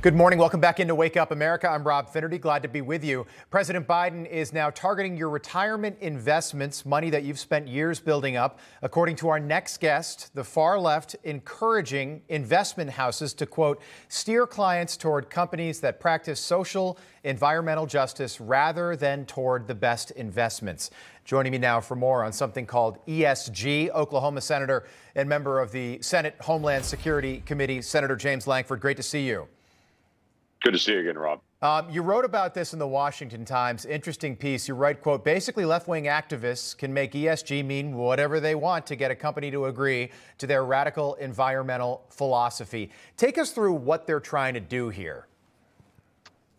Good morning. Welcome back into Wake Up America. I'm Rob Finnerty. Glad to be with you. President Biden is now targeting your retirement investments, money that you've spent years building up. According to our next guest, the far left encouraging investment houses to, quote, steer clients toward companies that practice social, environmental justice rather than toward the best investments. Joining me now for more on something called ESG, Oklahoma Senator and member of the Senate Homeland Security Committee, Senator James Lankford. Great to see you. Good to see you again, Rob. Um, you wrote about this in the Washington Times. Interesting piece. You write, quote, basically left-wing activists can make ESG mean whatever they want to get a company to agree to their radical environmental philosophy. Take us through what they're trying to do here.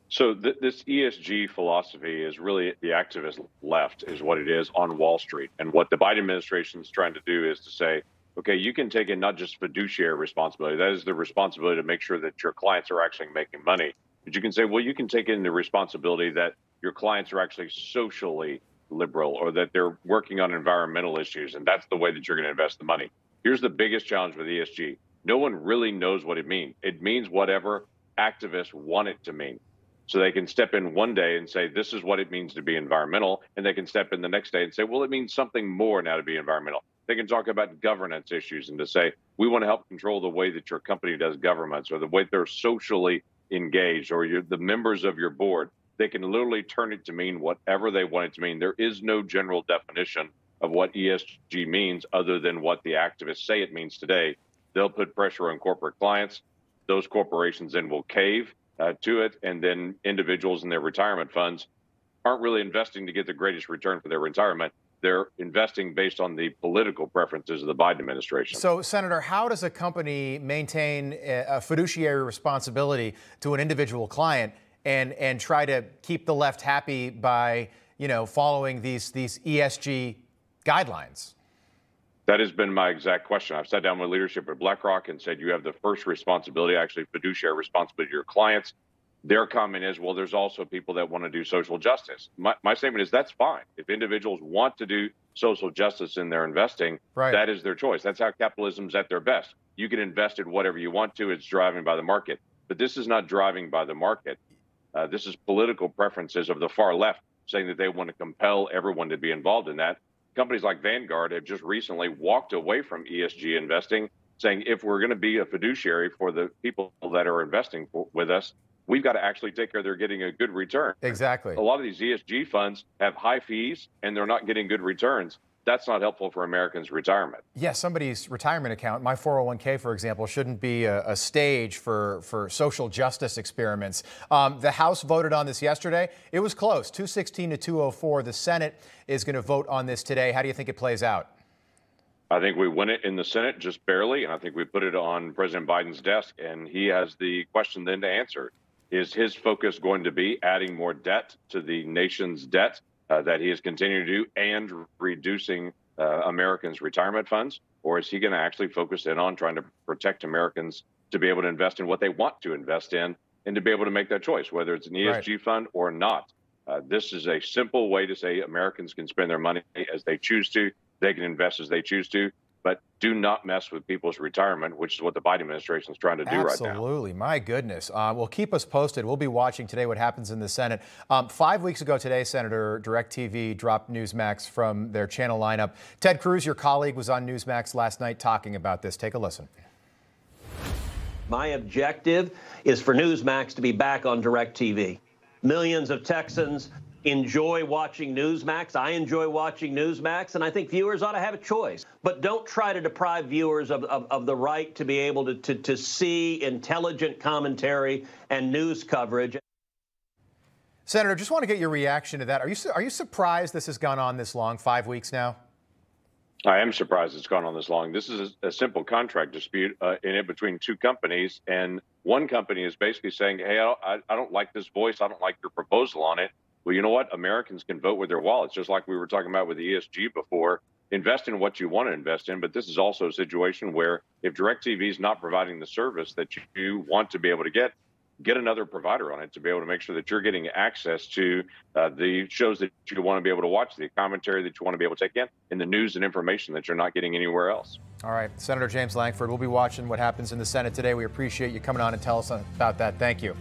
So th- this ESG philosophy is really the activist left is what it is on Wall Street. And what the Biden administration is trying to do is to say, okay, you can take in not just fiduciary responsibility, that is the responsibility to make sure that your clients are actually making money. But you can say, well, you can take in the responsibility that your clients are actually socially liberal or that they're working on environmental issues. And that's the way that you're going to invest the money. Here's the biggest challenge with ESG no one really knows what it means. It means whatever activists want it to mean. So they can step in one day and say, this is what it means to be environmental. And they can step in the next day and say, well, it means something more now to be environmental. They can talk about governance issues and to say, we want to help control the way that your company does governments or the way they're socially engaged or the members of your board. They can literally turn it to mean whatever they want it to mean. There is no general definition of what ESG means other than what the activists say it means today. They'll put pressure on corporate clients. Those corporations then will cave uh, to it. And then individuals in their retirement funds aren't really investing to get the greatest return for their retirement they're investing based on the political preferences of the Biden administration. So, Senator, how does a company maintain a fiduciary responsibility to an individual client and and try to keep the left happy by you know following these these ESG guidelines? That has been my exact question. I've sat down with leadership at BlackRock and said you have the first responsibility, actually fiduciary responsibility to your clients their comment is, well, there's also people that want to do social justice. My, my statement is that's fine. If individuals want to do social justice in their investing, right. that is their choice. That's how capitalism's at their best. You can invest in whatever you want to. It's driving by the market. But this is not driving by the market. Uh, this is political preferences of the far left saying that they want to compel everyone to be involved in that. Companies like Vanguard have just recently walked away from ESG investing, saying if we're going to be a fiduciary for the people that are investing for, with us, we've got to actually take care they're getting a good return. Exactly. A lot of these ESG funds have high fees and they're not getting good returns. That's not helpful for Americans' retirement. Yes, yeah, somebody's retirement account, my 401k, for example, shouldn't be a, a stage for, for social justice experiments. Um, the House voted on this yesterday. It was close, 216 to 204. The Senate is going to vote on this today. How do you think it plays out? I think we win it in the Senate just barely, and I think we put it on President Biden's desk, and he has the question then to answer. Is his focus going to be adding more debt to the nation's debt uh, that he is continuing to do and reducing uh, Americans' retirement funds? Or is he going to actually focus in on trying to protect Americans to be able to invest in what they want to invest in and to be able to make that choice, whether it's an ESG right. fund or not? Uh, this is a simple way to say Americans can spend their money as they choose to. They can invest as they choose to but do not mess with people's retirement, which is what the Biden administration is trying to do Absolutely. right now. Absolutely. My goodness. Uh, well, keep us posted. We'll be watching today what happens in the Senate. Um, five weeks ago today, Senator, DirecTV dropped Newsmax from their channel lineup. Ted Cruz, your colleague, was on Newsmax last night talking about this. Take a listen. My objective is for Newsmax to be back on DirecTV. Millions of Texans enjoy watching Newsmax. I enjoy watching Newsmax, and I think viewers ought to have a choice. But don't try to deprive viewers of, of, of the right to be able to, to, to see intelligent commentary and news coverage. Senator, just want to get your reaction to that. Are you are you surprised this has gone on this long, five weeks now? I am surprised it's gone on this long. This is a, a simple contract dispute uh, in it between two companies, and one company is basically saying, "Hey, I, I don't like this voice. I don't like your proposal on it." Well, you know what? Americans can vote with their wallets, just like we were talking about with the ESG before. Invest in what you want to invest in, but this is also a situation where if DirecTV is not providing the service that you want to be able to get, get another provider on it to be able to make sure that you're getting access to uh, the shows that you want to be able to watch, the commentary that you want to be able to take in, and the news and information that you're not getting anywhere else. All right, Senator James Lankford, we'll be watching what happens in the Senate today. We appreciate you coming on and tell us about that. Thank you.